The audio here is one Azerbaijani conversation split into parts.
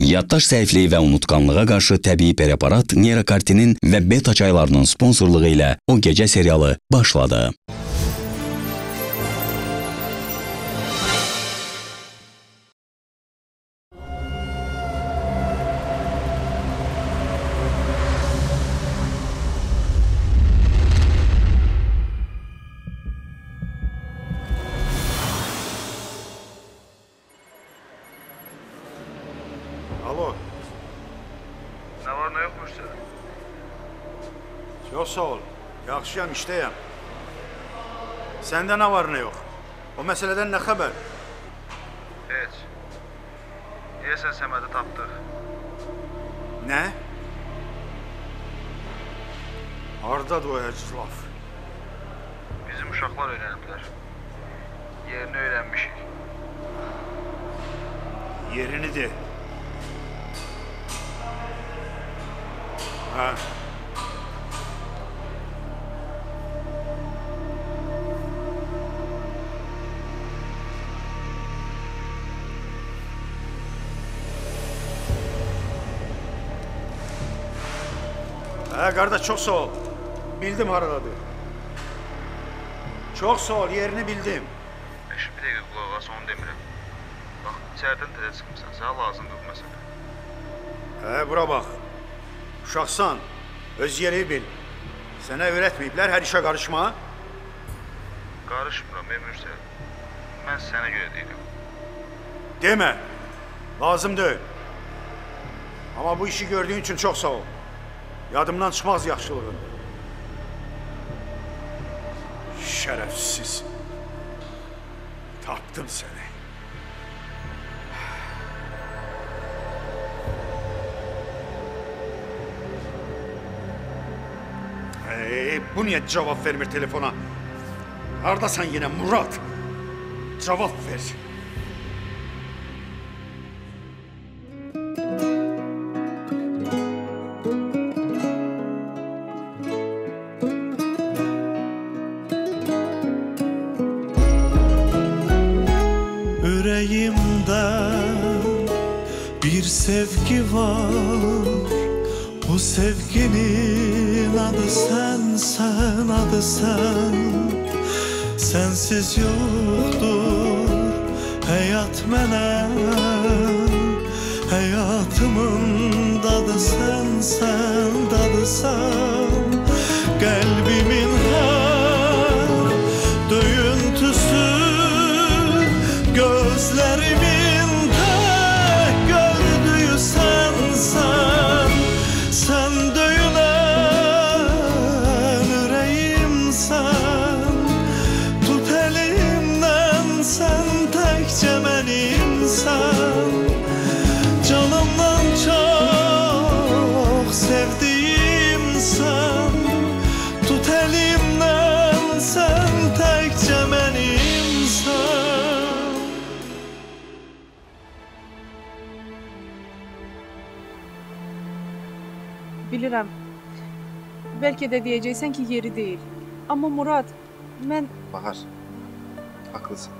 Yaddaş zəifliyi və unutqanlığa qarşı təbii preparat Nerakartinin və beta çaylarının sponsorluğu ilə o gecə serialı başladı. Səndə nə var, nə yox? O məsələdən nə xəbər? Heç. Deyəsən Səmədi tapdıq. Nə? Hardadır o əclaf? Bizim uşaqlar öyrəniblər. Yerini öyrənmişik. Yerini de. Ha. Ha kardeş çok sağ ol. Bildim haradadır. Çok sağ ol yerini bildim. Eş, bir dəqiqə qulaq as, onu demirəm. Bax, içəridən təzə çıxmısan, sənə lazımdır bu məsələ. Hə, bura bax. Uşaqsan, öz yeri bil. Sənə öyrətməyiblər hər işə qarışma. Qarışmıram, Emürsə. Mən sənə görə deyirəm. Demə. Lazım deyil. Amma bu işi gördüyün üçün çox sağ ol. Yadımdan çıxmaz yaxşılığın. Şərəfsiz. Tapdım səni. Hey, bu niyə cavab vermir telefona? Hardasan yenə Murat? Cavab ver. Yüreğimde var Bu sevginin adı sen, sen adı sen. Sensiz yoktur hayat mənə Hayatımın dadı sen, sen dadı sen Bilirəm. Bəlkə də deyəcəksən ki, yeri deyil. Amma Murad, mən Bahar, haklısın.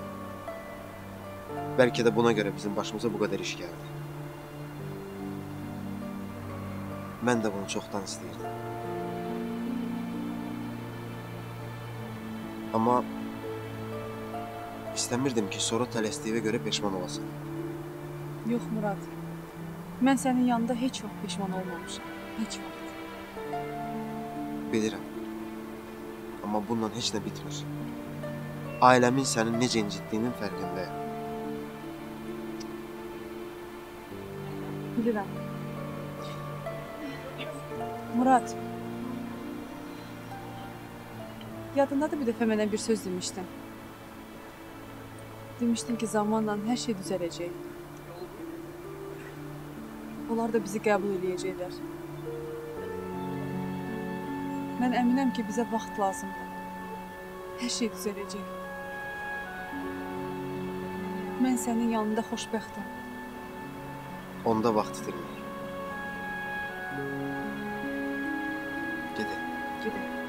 Belki de buna göre bizim başımıza bu kadar iş geldi. Ben de bunu çoktan isteyirdim. Ama istemirdim ki sonra tələsdiyinə göre peşman olasın. yox Murad. Mən sənin yanında heç vaxt peşman olmamışam. Heç vaxt. Bilirəm. Amma bununla heç nə bitmir. Ailəmin səni necə incitdiyinin fərqindəyəm. Bilirəm. Murad. Yadındadır bir dəfə mənə bir söz demişdin. Demişdin ki, zamanla hər şey düzələcək. Onlar da bizi qəbul eləyəcəklər. Mən əminəm ki, bizə vaxt lazımdır. Hər şey düzələcək. Mən sənin yanında xoşbəxtəm. Onda vaxt itirmir. Gedək. Gedək.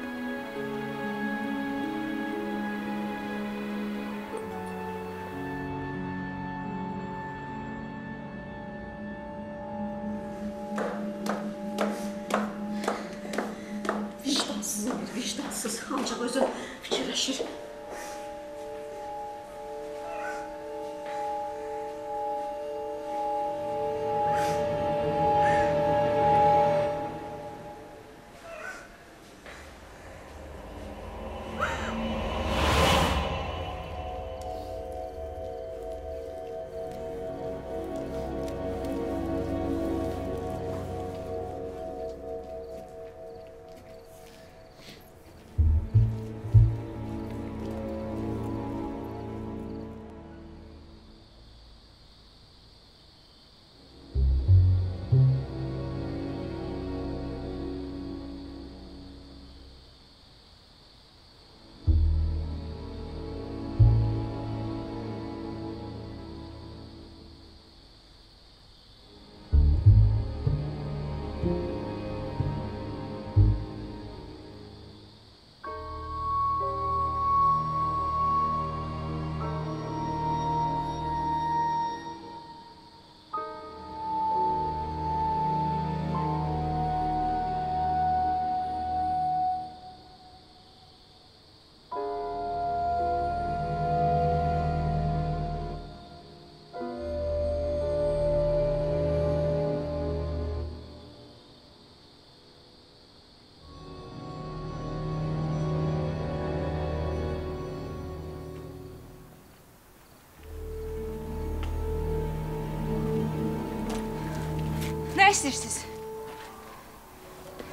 İstəyirsiniz?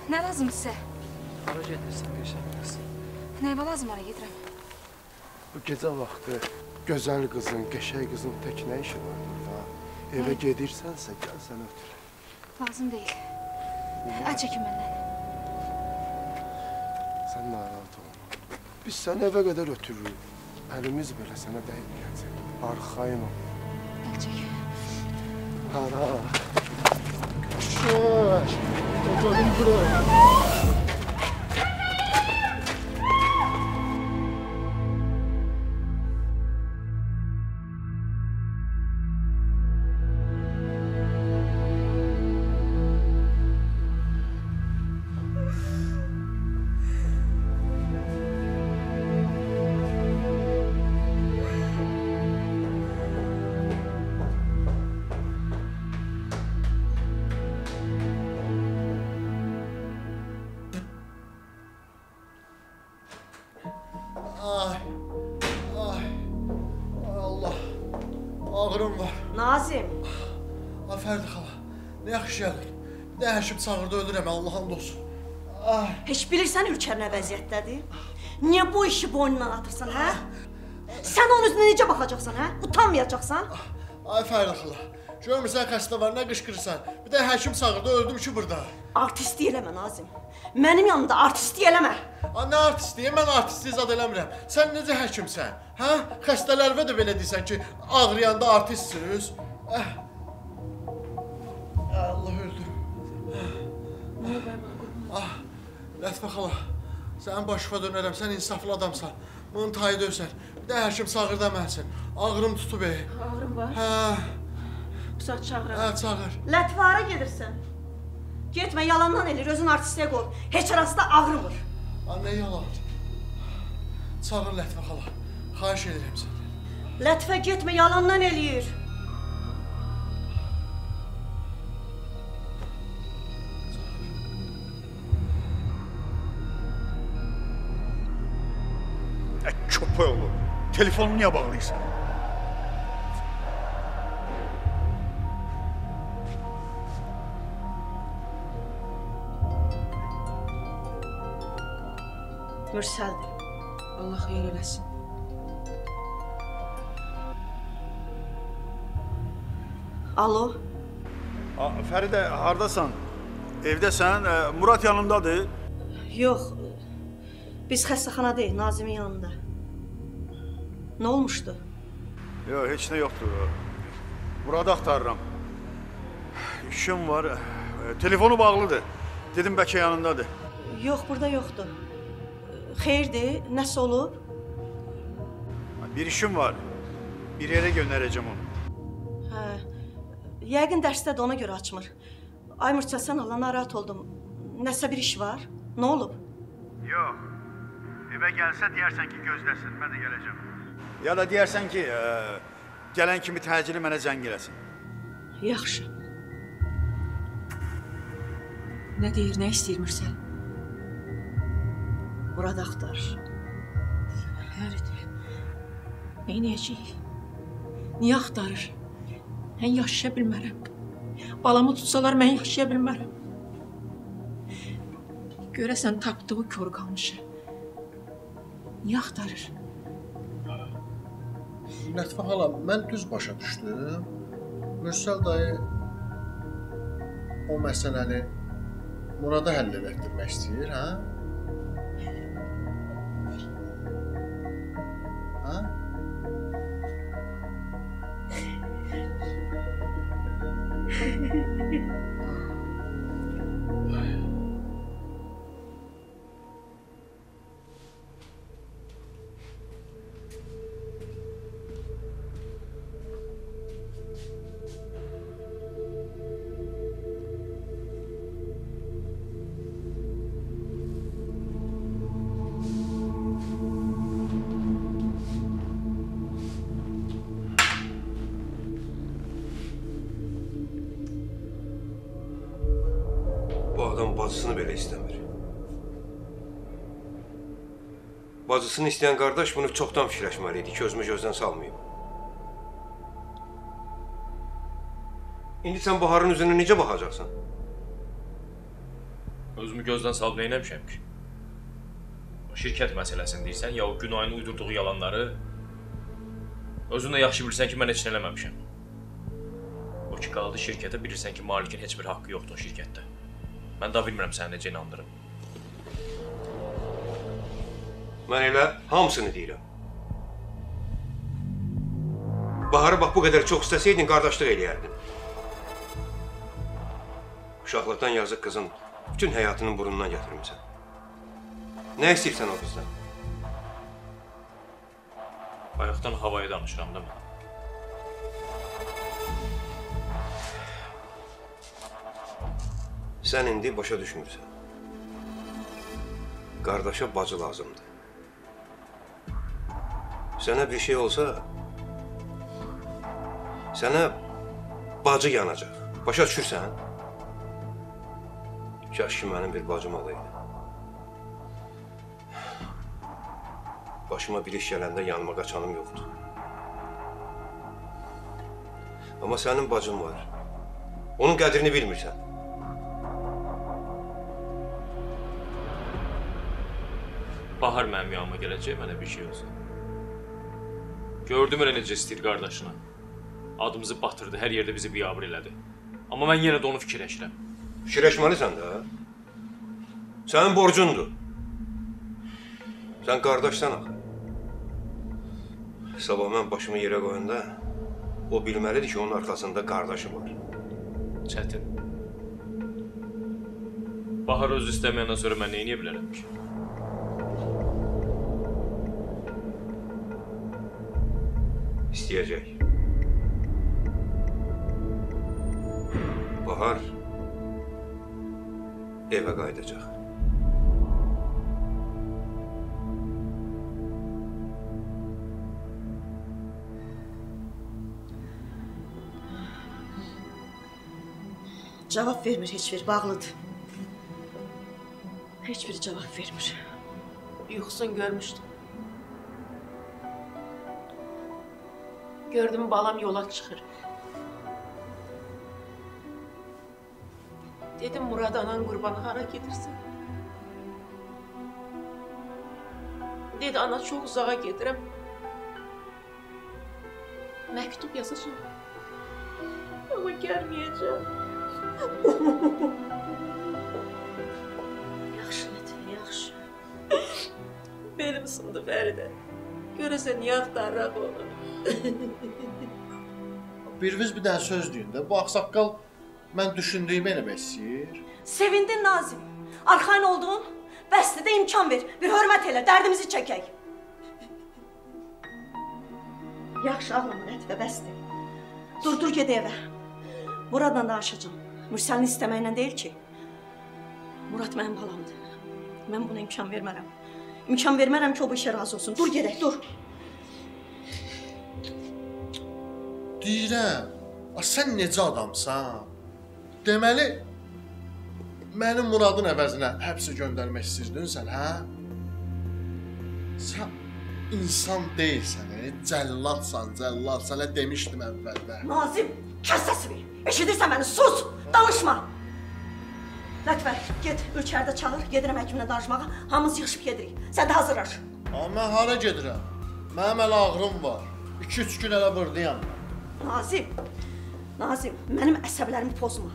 Nə lazımdır sizə? Hara gedirsən qəşəng qız? Nəyimə lazım ora gedirəm? Bu gecə vaxtı gözəl qızın, qəşəng qızın tək nə işi var burada? Evə gedirsənsə gəl səni ötürəm. Lazım deyil. Əl çəkin məndən. Sən narahat olma. Biz səni evə qədər ötürürük. Əlimiz belə sənə dəyməyəcək. Arxayın ol. Əl çək. Hara? Şöş! Bakalım bura. Ay. Ağrım var. Nazim, Ay Fərdi xala. Nə yaxşı gəldin. Də həkim çağırdı ölürəm Allahın olsun. Ay. heç bilirsən Ülker nə vəziyyətdədir? Niyə bu işi boynuna atırsan, hə? Sən onun üzünə necə baxacaqsan, hə? Utanmayacaqsan? Ay Fərdi xala. Görmürsən xəstə var, nə qışqırırsan? Bir də həkim çağırdı, öldüm ki burada. Artistlik eləmə Nazim. Mənim yanımda artistlik eləmə. Ay nə artistiyəm, mən artistlik zad eləmirəm. Sən necə həkimsən? Hə? Xəstələrə də belə deyirsən ki, ağrıyanda artistsiniz. Eh. Ay Allah öldürüm. Ah, Lətifə xala, sənin başıma dönərəm, sən insaflı adamsan. Bunun tayı dövsən. Bir də həkim çağırdı mənsin. Ağrım tutub ey. Ağrım var. Hə, Pusat çağırır. hə çağır. Lətifara gedirsən. Getmə, yalandan eləyir, özün artistliyə qoy. Heç arasında ağrımır. Ay nə yalan. Çağır Lətifə xala. Xahiş edirəm səndən. Lətifə getmə, yalandan eləyir. Ə, köpək oğlu. Telefonunu niyə bağlayırsan? Mürsəldir. Allah xeyir eləsin. Alo, A, Fəridə, hardasan? Evdəsən? Ə, Murad yanındadır. yox. Biz xəstəxanadayıq, Nazimin yanında. Nə olmuşdu? Yox, heç nə yoxdur. Muradı axtarıram. İşim var. Ə, Telefonu bağlıdır. Dedim bəlkə yanındadır. Yox, burada yoxdur. Xeyirdir, nəsə olub? Bir işim var. Bir yerə göndərəcəm onu. Hə. Yəqin dərsdədir, ona görə açmır. Ay Murçə, sən Allah narahat oldum. Nəsə bir iş var? Nə olub? Yox. evə gəlsə deyərsən ki, gözləsin, mən də gələcəm. Ya da deyərsən ki, ə, gələn kimi təcili mənə zəng eləsin. Yaxşı. Nə deyir, nə istəyir Mürsəl? Murad axtar. Həridir. Neynəyəcəyik? Niyə axtarır? Mən yaşaya bilmərəm. Balamı tutsalar mən yaşaya bilmərəm. Görəsən tapdığı kör qalmışı. Niyə axtarır? Lətifə xala, mən düz başa düşdüm. Mürsəl dayı o məsələni Murada həll etdirmək istəyir? Hə? Belə istəmir. Bacısını istəyən qardaş bunu çoxdan fikirləşməli idi ki, özümü gözdən salmayım. İndi sən Baharın üzünə necə baxacaqsan? Özümü gözdən salıb neynəmişəm ki? Şirkət məsələsini deyirsən, ya o Günayın uydurduğu yalanları özün də yaxşı bilirsən ki, mən heç nə eləməmişəm. O ki qaldı şirkətə bilirsən ki, malikin heç bir haqqı yoxdur şirkətdə. Mən də bilmirəm səni necə inandırım. Mən elə hamısını deyirəm. Baharı bax bu qədər çox istəsəydin, qardaşlıq eləyərdin. Uşaqlıqdan yazıq qızın bütün həyatının burnundan gətirmisən. Nə istəyirsən o qızdan? Bayaqdan havaya danışıram da mən. Sən indi başa düşmürsən. Qardaşa bacı lazımdır. Sənə bir şey olsa, sənə bacı yanacaq. Başa düşürsən? Kaş ki mənim bir bacım olaydı. Başıma bir iş gələndə yanıma qaçanım yoxdur. Amma sənin bacın var. Onun qədrini bilmirsən. Bahar mənim yanıma gələcək, mənə bir şey olsun. Gördüm elə necə istəyir qardaşına. Adımızı batırdı, hər yerdə bizi biabır elədi. Amma mən yenə də onu fikirləşirəm. Fikirləşməlisən də. Sənin borcundur. Sən qardaşsan axı. Sabah mən başımı yerə qoyanda o bilməlidir ki, onun arxasında qardaşı var. Çətin. Bahar özü istəməyəndən sonra mən nə edə bilərəm ki? İstəyəcək. Bahar evə qayıdacaq. Cavab vermir heç bir, bağlıdır. Heç biri cavab vermir. Yuxusun görmüşdüm. Gördüm balam yola çıxır. Dedim Murad anan qurban hara gedirsən? Dedi ana çox uzağa gedirəm. Məktub yazacağam. Amma gəlməyəcəm. yaxşı Lətfə, yaxşı. Belim sındı Fəridə. Görəsən niyə axtarıraq onu? Biriniz bir dənə söz deyin də. Bu ağsaqqal mən düşündüyümü eləmək istəyir. Sevindin Nazim. Arxain oldun. Bəsdir də imkan ver. Bir hörmət elə, dərdimizi çəkək. Yaxşı ağlama Lətfə, bəsdir. Dur, dur ged evə. Muradla danışacağam. Mürsəlin istəməklə deyil ki. Murad mənim balamdır. Mən buna imkan vermərəm. İmkan vermərəm ki, o bu işə razı olsun. Dur gedək, dur. Deyirəm, a sən necə adamsan? Deməli məni Muradın əvəzinə həbsə göndərmək istəyirdin sən, hə? Sən insan deyilsən, e? cəlladsan, cəllad. Sənə demişdim əvvəldə. Nazim, kəs səsini. Eşidirsən məni? Sus, danışma. Lətvər, get ölkərdə çağır, gedirəm həkimlə danışmağa. Hamımız yığışıb gedirik. Sən də hazırlaş. Amma mən hara gedirəm? Mənim hələ ağrım var. 2-3 gün hələ burdayam. Nazim, Nazim, mənim əsəblərimi pozma.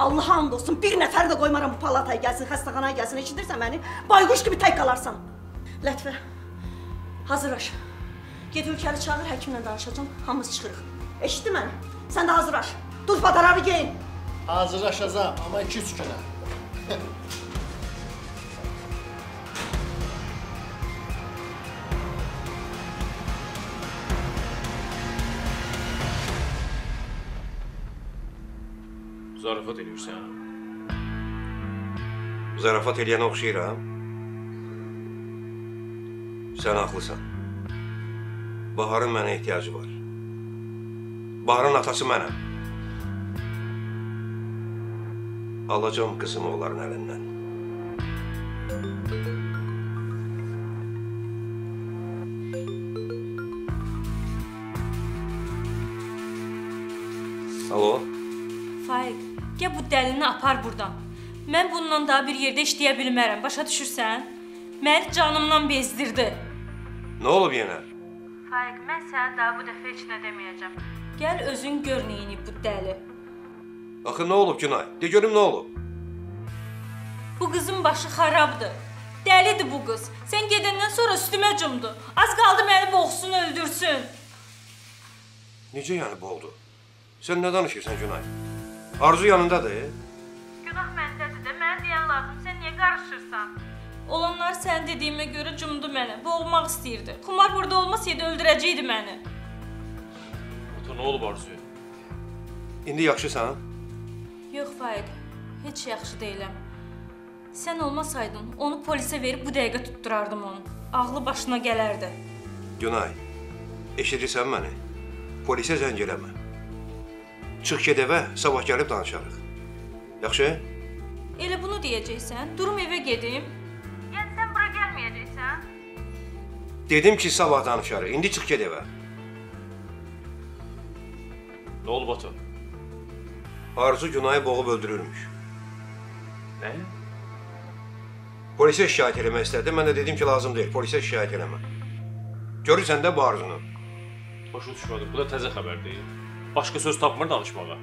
Allaha and olsun, bir nəfər də qoymaram bu palataya gəlsin, xəstəxanaya gəlsin. Eşidirsən məni? Bayquş kimi tək qalarsan. Lətvər, hazırlaş. Get ölkəri çağır, həkimlə danışacağam. Hamımız çıxırıq. Eşitdin məni? Sən də hazırlaş. Dur padararı geyin. Hazırlaşacağam, amma 2-3 günə. Zarafat edirsən. Zarafat eləyənə oxşayıram. Sən haqlısan. Baharın mənə ehtiyacı var. Baharın atası mənəm. Alacağım qızımı onların əlindən. Faiq, gəl bu dəlini apar burdan. Mən bununla daha bir yerdə işləyə bilmərəm, başa düşürsən? Məni canımdan bezdirdi. nə olub yenə? Faiq, mən sənə daha bu dəfə heç nə deməyəcəm. Gəl özün gör neyini bu dəli. Axı nə olub Günay? De görüm nə olub? Bu qızın başı xarabdır. Dəlidir bu qız. Sən gedəndən sonra üstümə cumdu. Az qaldı məni boğsun, öldürsün. Necə yəni bu oldu? Sən nə danışırsan Günay? Arzu yanındadır. Günah məndədir də, mənə deyən lazım. Sən niyə qarışırsan? Olanlar sən dediyimə görə cumdu mənə. Boğmaq istəyirdi. Xumar burada olmasaydı öldürəcəkdi məni. Ata nə olub Arzuya? İndi yaxşısan? Yox Faiq, heç yaxşı deyiləm. Sən olmasaydın, onu polisə verib bu dəqiqə tutturardım onu. Ağlı başına gələrdi. Günay, eşidirsən məni? Polisə zəng eləmə. Çıx get evə, sabah gəlib danışarıq. Yaxşı? Elə bunu deyəcəksən? Durum evə gedim. Yəni sən bura gəlməyəcəksən? Dedim ki, sabah danışarıq. İndi çıx get evə. Nə olub ata? Arzu Günayı boğub öldürürmüş. Nə? Polisə şikayət eləmək istədi. Mən də dedim ki, lazım deyil. Polisə şikayət eləmə. Görürsən də bu Arzunu. Başa düşmədim. Bu da təzə xəbərdir. Başqa söz tapmır danışmağa.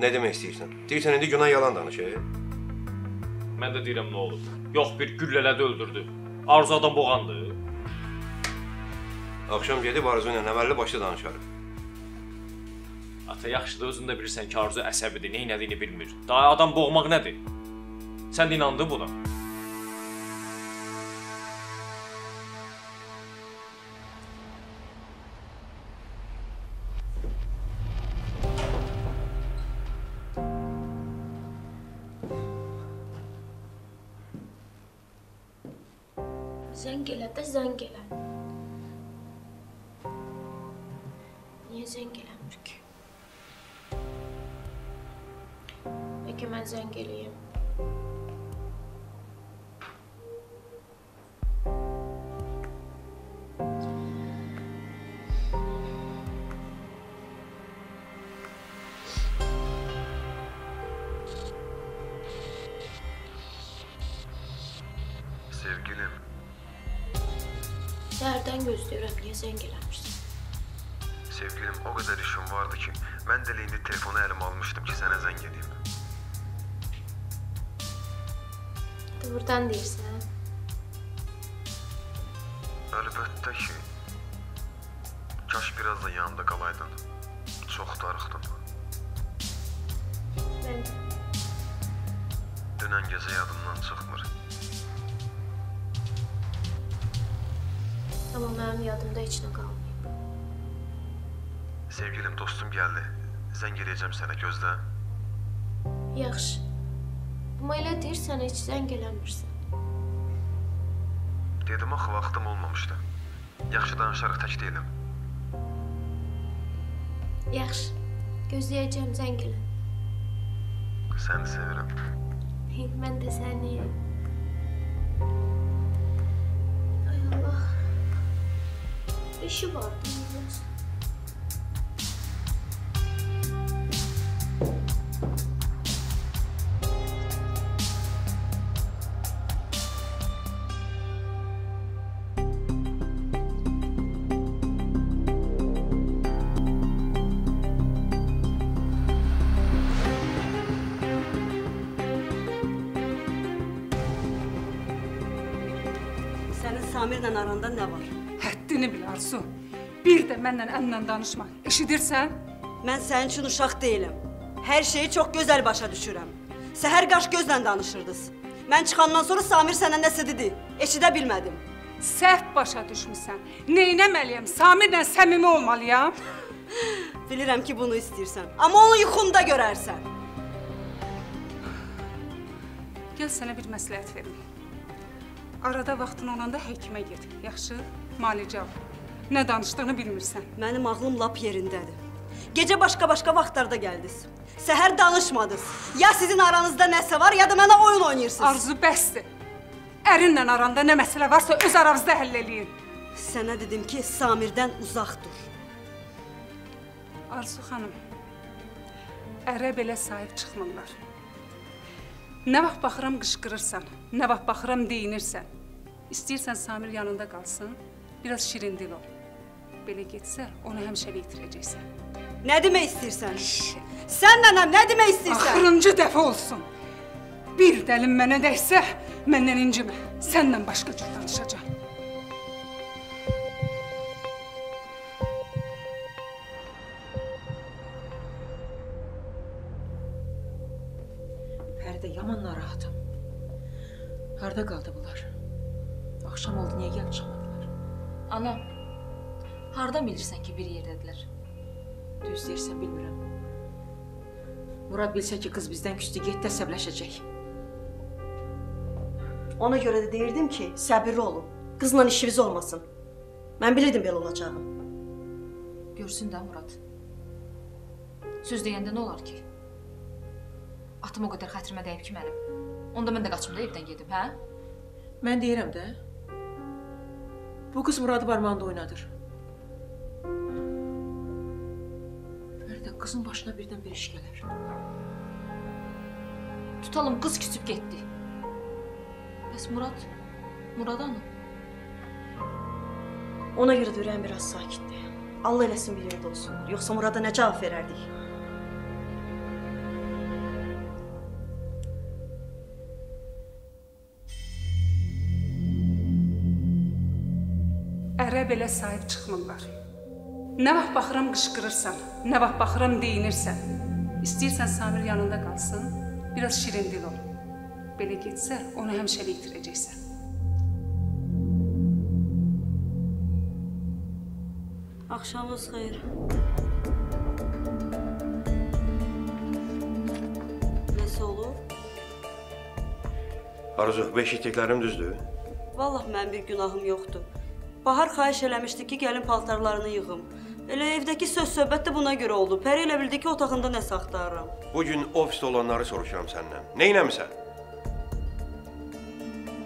Nə demək istəyirsən? Deyirsən indi Günay yalan danışır. Mən də deyirəm nə olub. Yox bir güllələdi öldürdü. Arzu adam boğandı. Axşam gedib Arzu ilə əməlli başlı danışarıq. Ata yaxşıdır, özün də bilirsən ki, Arzu əsəbidir, nə etdiyini bilmir. Daha adam boğmaq nədir? Sən də inandın buna. Səhərdən gözləyirəm, niyə zəng eləmirsən? sevgilim o qədər işim vardı ki, mən də elə indi telefonu əlimə almışdım ki, sənə zəng edeyim. Doğrudan deyirsən? Əlbəttə ki, gəldi. Zəng eləyəcəm sənə, gözlə. Yaxşı. Amma elə deyirsən heç zəng eləmirsən. Dedim axı vaxtım olmamışdı. Yaxşı danışarıq tək deyiləm. Yaxşı. Gözləyəcəm zəng elə. Səni sevirəm. Mən də səni. Ay Allah. İşi vardı. Mənlə ənlə danışma. Eşidirsən? Mən sənin üçün uşaq deyiləm. Hər şeyi çox gözəl başa düşürəm. Səhər qaş gözlə danışırdınız. Mən çıxandan sonra Samir sənə nəsə dedi. Eşidə bilmədim. Səhv başa düşmüsən. Neynəməliyəm? Samirlə səmimi olmalıyam. Bilirəm ki, bunu istəyirsən. Amma onu yuxunda görərsən. Gəl sənə bir məsləhət verim. Arada vaxtın olanda həkimə get. Yaxşı? Müalicə al. Nə danışdığını bilmirsən. Mənim ağlım lap yerindədir. Gecə başqa-başqa vaxtlarda gəldiniz. Səhər danışmadınız. Ya sizin aranızda nəsə var, ya da mənə oyun oynayırsınız. Arzu bəsdir. Ərinlə aranda nə məsələ varsa öz aranızda həll eləyin. Sənə dedim ki, Samirdən uzaq dur. Arzu xanım, ərə belə sahib çıxmırlar. Nə vaxt baxıram qışqırırsan, nə vaxt baxıram deyinirsən. İstəyirsən Samir yanında qalsın, biraz şirin dil ol. Belə getsə, onu həmişəlik itirəcəksən. Nə demək istəyirsən? Sən nənəm, nə demək istəyirsən? Axırıncı dəfə olsun. Bir dəlin mənə dəysə, məndən incimə. Səndən başqa cür danışacağam. Fəridə yaman narahatam. Harda qaldı bunlar? Axşam oldu, niyə gəlib çıxmadılar? Ana, hardan bilirsən ki, bir yerdədirlər? Düz deyirsən, bilmirəm. Murad bilsə ki, qız bizdən küstü, getdi əsəbləşəcək. Ona görə də deyirdim ki, səbirli olun. Qızla işiniz olmasın. Mən bilirdim belə olacağını. Görsün də Murad. Söz deyəndə nə olar ki? Atım o qədər xətrimə dəyib ki mənim. Onda mən də qaçım da evdən gedib, hə? Mən deyirəm də. Bu qız Muradı barmağında oynadır. Fəridə, qızın başına birdən bir iş gələr. Tutalım qız küsüb getdi. Bəs Murad? Murad hanı? Ona görə də ürəyim biraz sakitdir. Allah eləsin bir yerdə olsun. Yoxsa Murada nə cavab verərdik? Ərə belə sahib çıxmırlar. Nə vaxt baxıram qışqırırsan, nə vaxt baxıram deyinirsən. İstəyirsən Samir yanında qalsın, biraz şirin dil ol. Belə getsə, onu həmişəlik itirəcəksən. Axşamınız xeyir. Nəsə olub? Arzu, bu eşitdiklərim düzdür? Vallah mənim bir günahım yoxdur. Bahar xahiş eləmişdi ki, gəlin paltarlarını yığım. Elə evdəki söz-söhbət də buna görə oldu. Pəri elə bildi ki, otağında nəsə axtarıram. Bu gün ofisdə olanları soruşuram səndən. Nə eləmisən?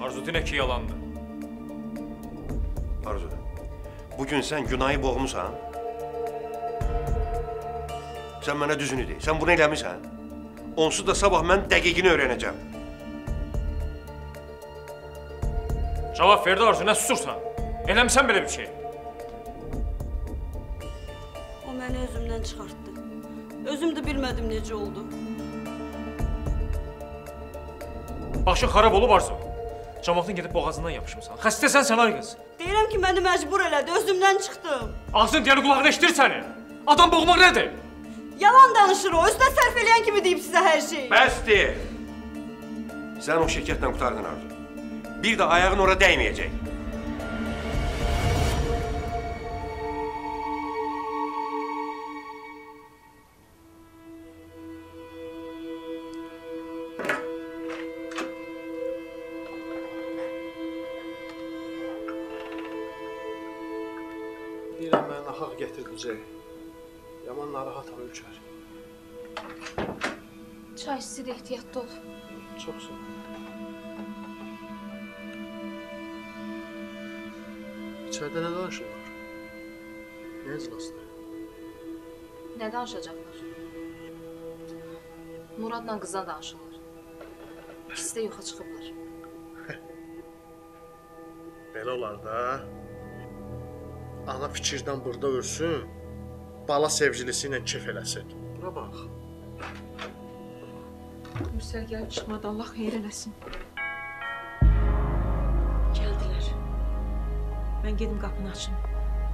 Arzu dinə ki yalandır. Arzu, bu gün sən günahı boğmusan? Sən mənə düzünü de. Sən bunu eləmisən? Onsuz da sabah mən dəqiqini öyrənəcəm. Cavab verdi Arzu, nə susursan? Eləmisən belə bir şey? Çıxartdı. Özüm də bilmədim necə oldu. Başın xarab olub Arzu. Camaatın gedib boğazından yapışmısan. Xəstəsən sən ay qız. Deyirəm ki, məni məcbur elədi, özümdən çıxdım. Ağzın deyəni qulağına eşidir səni. Adam boğmaq nədir? Yalan danışır o, özünə sərf eləyən kimi deyib sizə hər şeyi. Bəsdir. Sən o şirkətlə qutardın Arzu. Bir də ayağın ora dəyməyəcək. Quzey. Yaman narahatam Ülkər. Çay istidir, ehtiyatlı ol. Çox sağ ol. İçəridə nə danışırlar? Nə iclasdır? Nə danışacaqlar? Muradla qızdan danışırlar. İkisi də yoxa çıxıblar. Belə olar da. Ana fikirdən burada ölsün, bala sevgilisi ilə kef eləsin. Bura bax. Mürsəl gəlib çıxmadı, Allah xeyir eləsin. Gəldilər. Mən gedim qapını açım.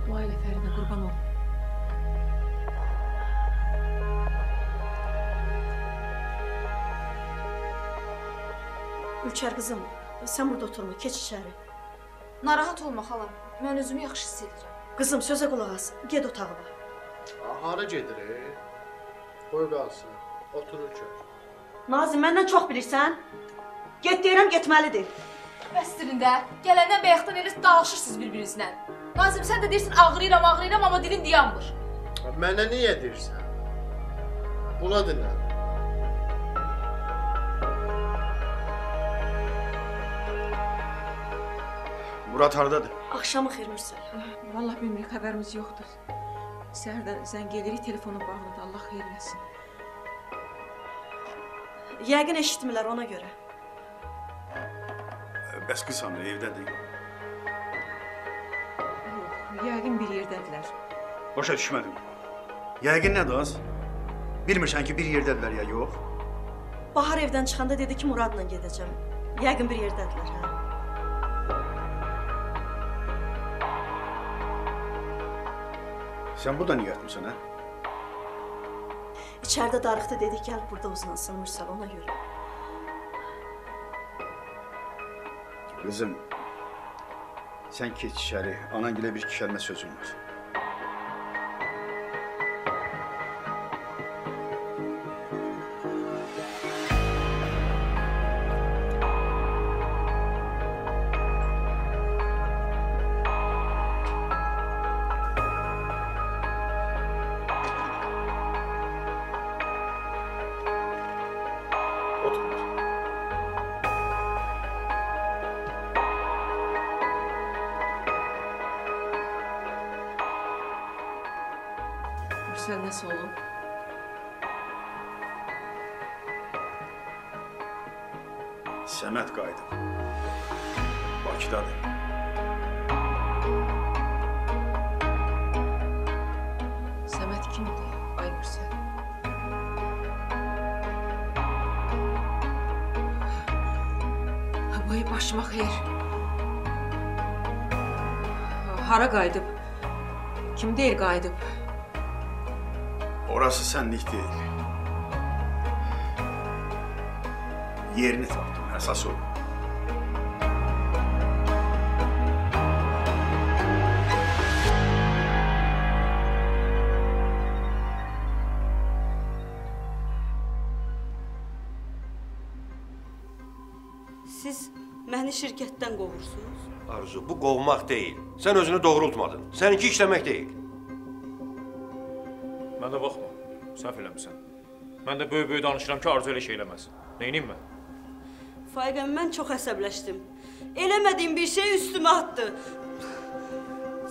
Dua elə Fərinə, qurban olum. Ülkər qızım, sən burada oturma, keç içəri. Narahat olma xalam. Mən özümü yaxşı hiss edirəm. Qızım, sözə qulaq as. Get otağına. Hara gedir? e? Qoy qalsın. Otur Ülkər. Nazim, məndən çox bilirsən? Get deyirəm, getməlidir. Bəsdirin də. Gələndən bayaqdan elə dalışırsınız bir-birinizlə. Nazim sən də deyirsən ağrıyıram, ağrıyıram, amma dilin dayanmır. Mənə niyə deyirsən? Buna dinlə. Murad hardadır? Axşamı xeyir Mürsəl. Vallahi bilmirik, xəbərimiz yoxdur. Səhərdən zəng edirik, telefonu bağlıdır. Allah xeyir eləsin. Yəqin eşitmirlər ona görə. Bəs qız hanı, evdədir? Yox, yəqin bir yerdədirlər. Başa düşmədim. Yəqin nədir az? Bilmirsən ki, bir yerdədirlər ya yox? Bahar evdən çıxanda dedi ki, Muradla gedəcəm. Yəqin bir yerdədirlər, hə? Sən burada niyə yatmısan, hə? İçəridə darıxdı dedi, gəl burada uzansın Mürsəl ona görə. Qızım, sən keç içəri. Anan gilə bir iki kəlmə sözüm var. Bakıdadır. Səməd kimdir? Ay Mürsəl. Vay başıma xeyir. Hara qayıdıb? Kim deyir qayıdıb? Orası sənlik deyil. Yerini tapdım, əsas o. şirkətdən qovursunuz? Arzu, bu qovmaq deyil. Sən özünü doğrultmadın. Səninki işləmək deyil. Mənə baxma. Səhv eləmisən. Mən də böyük-böyük danışıram ki, arzu elə şey eləməz. Neyniyim mən? Faiqəm, mən çox əsəbləşdim. Eləmədiyim bir şey üstümə atdı.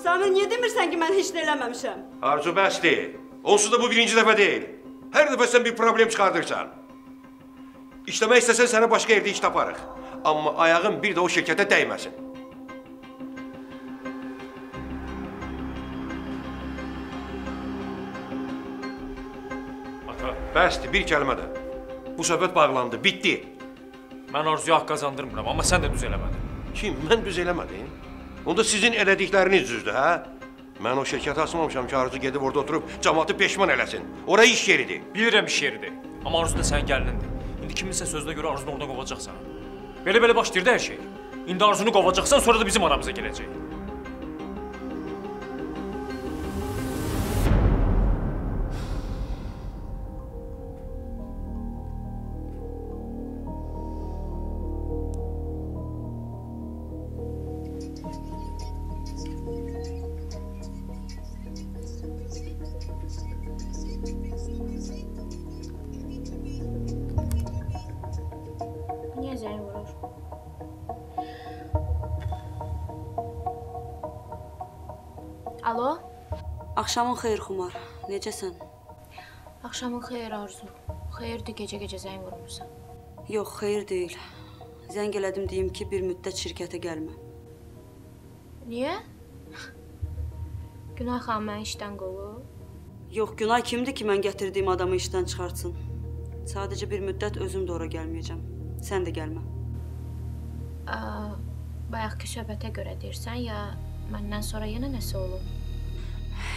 Samir, niyə demirsən ki, mən heç nə eləməmişəm? Arzu bəsdir. Onsuz da bu birinci dəfə deyil. Hər dəfə sən bir problem çıxardırsan. İşləmək istəsən sənə başqa yerdə iş taparıq. Amma ayağın bir də o şirkətə dəyməsin. Ata, Bəsdir, bir kəlmə də. Bu söhbət bağlandı, bitdi. mən arzuya haqq qazandırmıram, amma sən də düz eləmədin. Kim? Mən düz eləmədim. Onda sizin elədikləriniz düzdür, hə? Mən o şirkətə asmamışam ki, Arzu gedib orada oturub cəmaatı peşman eləsin. Ora iş yeridir. Bilirəm iş yeridir. Amma Arzu da sənin gəlinindir. İndi kiminsə sözünə görə Arzunu oradan qovacaqsan. Belə-belə başlayır da hər şey. İndi Arzunu qovacaqsan, sonra da bizim aramıza gələcək. Alo? Axşamın xeyir Xumar. Necəsən? Axşamın xeyir Arzu. Xeyirdir gecə-gecə zəng vurmusan. Yox, xeyir deyil. Zəng elədim deyim ki, bir müddət şirkətə gəlmə. Niyə? Günay xanım məni işdən qovub. Yox, Günay kimdir ki, mən gətirdiyim adamı işdən çıxartsın? Sadəcə bir müddət özüm də ora gəlməyəcəm. Sən də gəlmə. Bayaqki söhbətə görə deyirsən ya məndən sonra yenə nəsə olub?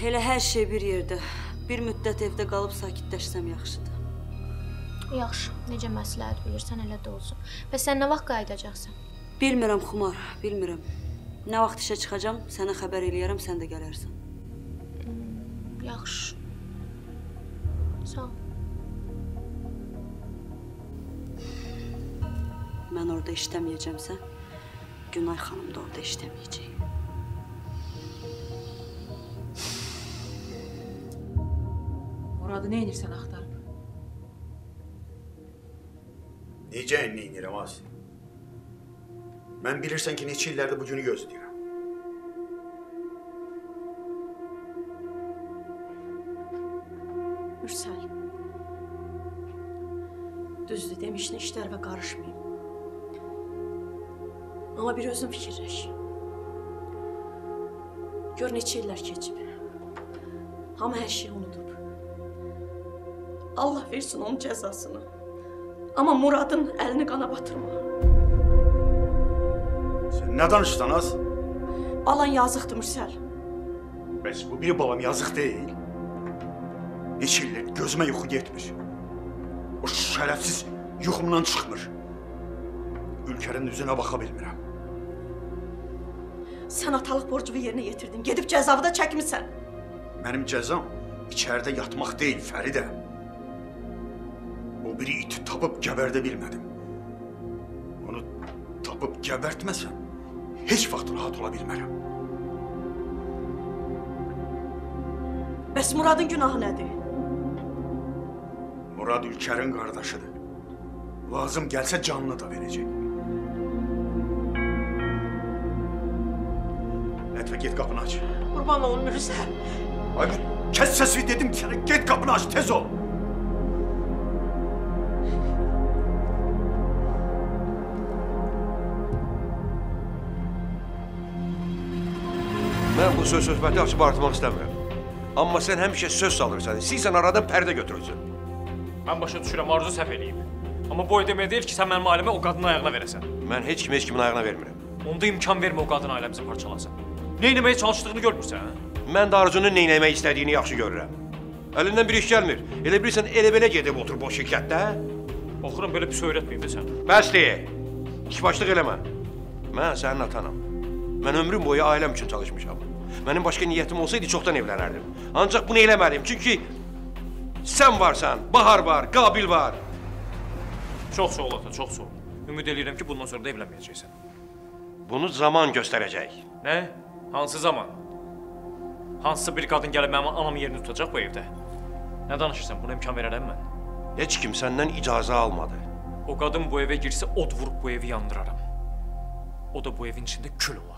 Elə hər şey bir yerdə. Bir müddət evdə qalıb sakitləşsəm yaxşıdır. Yaxşı, necə məsləhət bilirsən elə də olsun. Bəs sən nə vaxt qayıdacaqsan? Bilmirəm Xumar, bilmirəm. Nə vaxt işə çıxacam, sənə xəbər eləyərəm, sən də gələrsən. Yaxşı. Sağ ol. Mən orada işləməyəcəmsə, Günay xanım da orada işləməyəcək. Muradı nə edirsən axtarıb? Necə neynirəm az? Mən bilirsən ki, neçə illərdir bu günü gözləyirəm. Mürsəl. Düzdür, demişdin işlərə qarışmayım. Amma bir özün fikirləş. Gör neçə illər keçib. Hamı hər şeyi unudub. Allah versin onun cəzasını. Amma Muradın əlini qana batırma. Sən nə danışsan az? Balan yazıqdır Mürsəl. Bəs bu bir balam yazıq deyil. Neçə illər gözümə yuxu getmir. O şərəfsiz yuxumdan çıxmır. Ülkənin üzünə baxa bilmirəm. Sən atalıq borcumu yerinə yetirdin. Gedib cəzavı da çəkmisən. Mənim cəzam içəridə yatmaq deyil, Fəridə. O biri iti tapıb gəbərdə bilmədim. Onu tapıb gəbərtməsəm, heç vaxt rahat ola bilmərəm. Bəs Muradın günahı nədir? Murad Ülkərin qardaşıdır. Lazım gəlsə canını da verəcək. Lətvə get qapını aç. Qurban olun Mürsəl. Ay kes sesini dedim ki sana git kapını aç tez ol. Mən bu söz söhbəti açıb artırmaq istəmirəm. Amma sən həmişə söz salırsan. İstəyirsən aradan pərdə götürülsün. Mən başa düşürəm, arzu səhv eləyib. Amma bu o demək deyil ki, sən mənim ailəmə o qadının ayağına verəsən. Mən heç kimi heç kimin ayağına vermirəm. Onda imkan vermə o qadın ailəmizi parçalasın. Nə etməyə çalışdığını görmürsən? Mən də Arzunun nə etmək istədiyini yaxşı görürəm. Əlindən bir iş gəlmir. Elə bilirsən elə-belə gedib otur bu şirkətdə? Baxıram belə pis öyrətməyim də sən. Bəsdir. İşbaşlıq eləmə. Mən sənin atanam. Mən ömrüm boyu ailəm üçün çalışmışam. Mənim başqa niyyətim olsaydı çoxdan evlənərdim. Ancaq bunu eləməliyim çünki sən varsan, Bahar var, Qabil var. Çox sağ ol ata, çox sağ ol. Ümid eləyirəm ki, bundan sonra da evlənməyəcəksən. Bunu zaman göstərəcək. Nə? Hansı zaman? Hansısa bir qadın gəlib mənim anamın yerini tutacaq bu evdə? Nə danışırsan? Buna imkan verərəm mən? Heç kim səndən icazə almadı. O qadın bu evə girsə od vurub bu evi yandıraram. O da bu evin içində kül olar.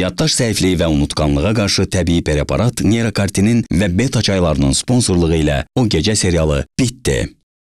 Yaddaş zəifliyi və unutqanlığa qarşı təbii preparat Nerakartinin və beta çaylarının sponsorluğu ilə o gecə serialı bitdi.